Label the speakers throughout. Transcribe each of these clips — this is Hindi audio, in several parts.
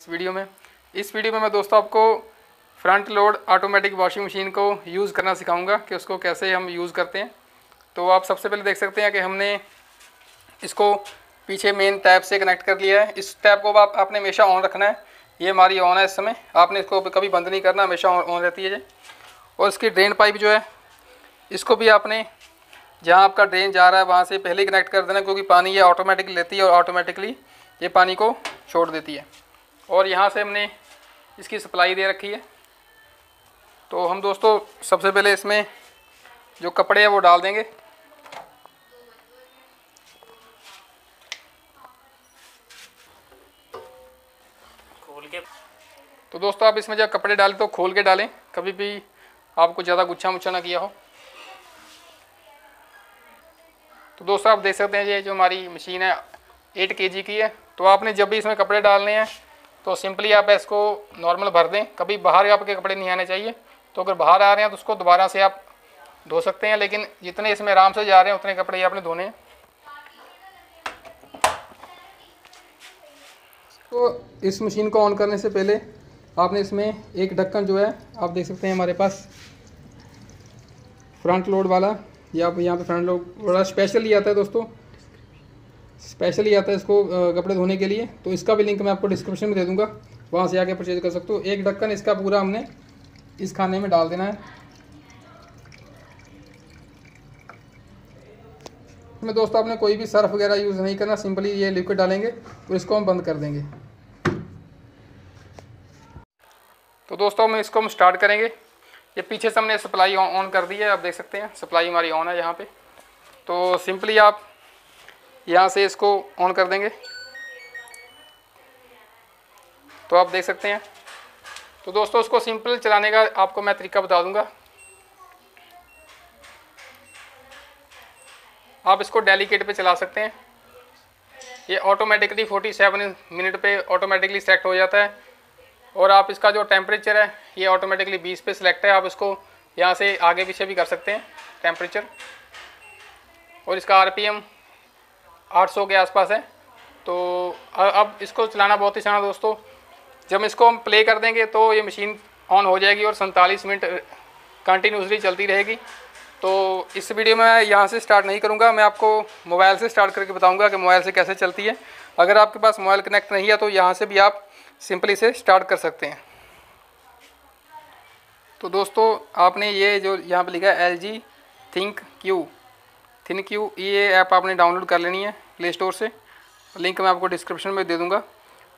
Speaker 1: इस वीडियो में। इस वीडियो में मैं दोस्तों आपको front load automatic washing machine को यूज़ करना सिखाऊँगा कि उसको कैसे हम यूज़ करते हैं। तो आप सबसे पहले देख सकते हैं कि हमने इसको पीछे मेन टैप से कनेक्ट कर लिया है। इस टैप को आप, आपने हमेशा ऑन रखना है। ये हमारी ऑन है इस समय। आपने इसको कभी बंद नहीं करना, हमेशा ऑन रहती है ये। और इसकी ड्रेन पाइप जो है, इसको भी आपने जहाँ आपका ड्रेन जा रहा है, वहाँ से पहले कनेक्ट कर देना, क्योंकि पानी ये ऑटोमेटिक लेती है और ऑटोमेटिकली ये पानी को छोड़ देती है। और यहाँ से हमने इसकी सप्लाई दे रखी है। तो हम दोस्तों सबसे पहले इसमें जो कपड़े हैं वो डाल देंगे।
Speaker 2: खोल के।
Speaker 1: तो दोस्तों आप इसमें जब कपड़े डालें तो खोल के डालें। कभी भी आपको ज़्यादा गुच्छा मुच्छा ना किया हो। तो दोस्तों आप देख सकते हैं ये जो हमारी मशीन है एट के की है। तो आपने जब भी इसमें कपड़े डालने हैं तो सिंपली आप इसको नॉर्मल भर दें। कभी बाहर आपके कपड़े नहीं आने चाहिए। तो अगर बाहर आ रहे हैं तो उसको दोबारा से आप धो सकते हैं, लेकिन जितने इसमें आराम से जा रहे हैं, उतने कपड़े आपने धोने हैं। तो इस मशीन को ऑन करने से पहले आपने इसमें एक ढक्कन जो है, आप देख सकते हैं हमारे पास फ्रंट लोड वाला, या यहाँ पे फ्रंट लोड वाला स्पेशल ही आता है दोस्तों। स्पेशल आता है इसको कपड़े धोने के लिए तो इसका भी लिंक मैं आपको डिस्क्रिप्शन में दे दूँगा। वहाँ से आके परचेज कर सकते हो। एक ढक्कन इसका पूरा हमने इस खाने में डाल देना है। इसमें दोस्तों, आपने कोई भी सर्फ वगैरह यूज़ नहीं करना सिंपली ये लिक्विड डालेंगे तो इसको हम बंद कर देंगे। तो दोस्तों, हम इसको हम स्टार्ट करेंगे। ये पीछे से हमने सप्लाई ऑन कर दी है, आप देख सकते हैं। सप्लाई हमारी ऑन है यहाँ पे। तो सिंपली आप यहाँ से इसको ऑन कर देंगे। तो आप देख सकते हैं। तो दोस्तों उसको सिंपल चलाने का आपको मैं तरीका बता दूँगा। आप इसको डेलीकेट पे चला सकते हैं। ये ऑटोमेटिकली 47 मिनट पे ऑटोमेटिकली सेलेक्ट हो जाता है। और आप इसका जो टेम्परेचर है, ये ऑटोमेटिकली 20 पे सिलेक्ट है। आप इसको यहाँ से आगे पीछे भी कर सकते हैं टेम्परेचर और इसका आरपीएम 800 के आसपास है। तो अब इसको चलाना बहुत ही आसान दोस्तों। जब इसको हम प्ले कर देंगे तो ये मशीन ऑन हो जाएगी और सैंतालीस मिनट कंटिन्यूसली चलती रहेगी। तो इस वीडियो में यहाँ से स्टार्ट नहीं करूँगा। मैं आपको मोबाइल से स्टार्ट करके बताऊँगा कि मोबाइल से कैसे चलती है। अगर आपके पास मोबाइल कनेक्ट नहीं है तो यहाँ से भी आप सिंपली से स्टार्ट कर सकते हैं। तो दोस्तों, आपने ये जो यहाँ पे लिखा है L G ThinQ ThinQ ये ऐप आपने डाउनलोड कर लेनी है प्ले स्टोर से। लिंक मैं आपको डिस्क्रिप्शन में दे दूँगा।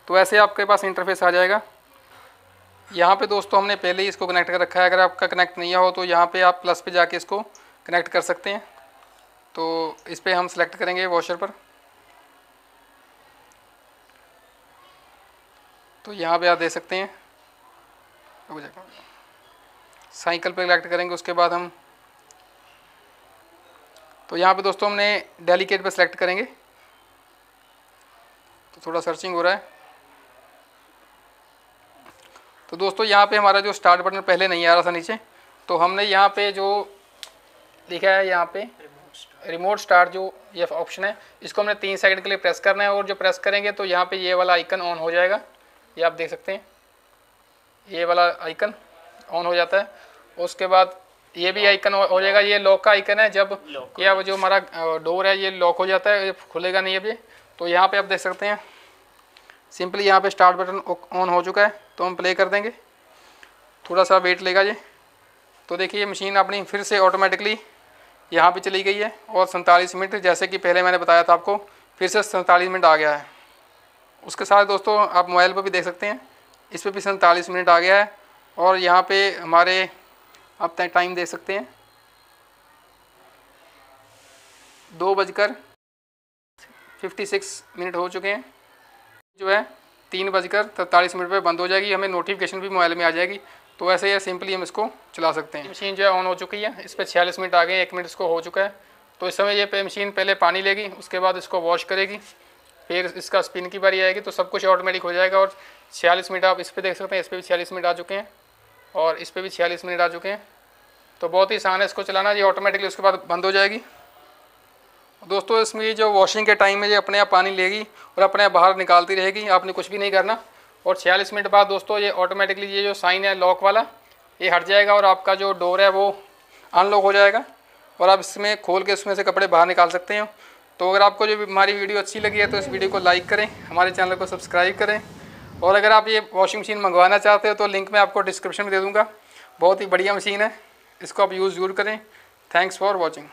Speaker 1: तो ऐसे आपके पास इंटरफेस आ जाएगा। यहाँ पे दोस्तों हमने पहले ही इसको कनेक्ट कर रखा है। अगर आपका कनेक्ट नहीं हो तो यहाँ पे आप प्लस पे जाके इसको कनेक्ट कर सकते हैं। तो इस पर हम सेलेक्ट करेंगे वॉशर पर। तो यहाँ पे आप दे सकते हैं। साइकिल पे कनेक्ट करेंगे, उसके बाद हम तो यहाँ पे दोस्तों हमने डेलीकेट पे सेलेक्ट करेंगे। तो थोड़ा सर्चिंग हो रहा है। तो दोस्तों यहाँ पे हमारा जो स्टार्ट बटन पहले नहीं आ रहा था नीचे तो हमने यहाँ पे जो लिखा है यहाँ पे रिमोट स्टार्ट जो ये ऑप्शन है, इसको हमने तीन सेकंड के लिए प्रेस करना है और जो प्रेस करेंगे तो यहाँ पे ये वाला आइकन ऑन हो जाएगा। ये आप देख सकते हैं। ये वाला आइकन ऑन हो जाता है। उसके बाद ये भी आइकन हो जाएगा ये लॉक का आइकन है जब ये अब जो हमारा डोर है ये लॉक हो जाता है खुलेगा नहीं अभी। तो यहाँ पे आप देख सकते हैं। सिंपली यहाँ पे स्टार्ट बटन ऑन हो चुका है तो हम प्ले कर देंगे। थोड़ा सा वेट लेगा ये तो देखिए ये मशीन अपनी फिर से ऑटोमेटिकली यहाँ पे चली गई है और सैंतालीस मिनट जैसे कि पहले मैंने बताया था आपको फिर से सैंतालीस मिनट आ गया है। उसके साथ दोस्तों आप मोबाइल पर भी देख सकते हैं। इस पर भी सैंतालीस मिनट आ गया है और यहाँ पे हमारे आप टाइम दे सकते हैं। दो बजकर फिफ्टी सिक्स मिनट हो चुके हैं। जो है, तीन बजकर तैंतालीस मिनट पे बंद हो जाएगी। हमें नोटिफिकेशन भी मोबाइल में आ जाएगी। तो ऐसे ही सिंपली हम इसको चला सकते हैं। मशीन जो है ऑन हो चुकी है। इस पर छियालीस मिनट आ गए एक मिनट इसको हो चुका है। तो इस समय ये पे मशीन पहले पानी लेगी, उसके बाद इसको वॉश करेगी। फिर इसका स्पिन की बारी आएगी। तो सब कुछ ऑटोमेटिक हो जाएगा और छियालीस मिनट आप इस पर देख सकते हैं। इस पर भी छियालीस मिनट आ चुके हैं। और इस पर भी छियालीस मिनट आ चुके हैं। तो बहुत ही आसान है इसको चलाना, ये ऑटोमेटिकली उसके बाद बंद हो जाएगी। दोस्तों, इसमें ये जो वॉशिंग के टाइम में ये अपने आप पानी लेगी और अपने आप बाहर निकालती रहेगी, आपने कुछ भी नहीं करना। और छियालीस मिनट बाद दोस्तों, ये ऑटोमेटिकली ये जो साइन है लॉक वाला, ये हट जाएगा और आपका जो डोर है, वो अनलॉक हो जाएगा। और आप इसमें खोल के उसमें से कपड़े बाहर निकाल सकते हैं। तो अगर आपको जो हमारी वीडियो अच्छी लगी है तो इस वीडियो को लाइक करें, हमारे चैनल को सब्सक्राइब करें। और अगर आप ये वॉशिंग मशीन मंगवाना चाहते हो तो लिंक मैं आपको डिस्क्रिप्शन में दे दूँगा। बहुत ही बढ़िया मशीन है। इसको आप यूज़ ज़रूर करें। Thanks for watching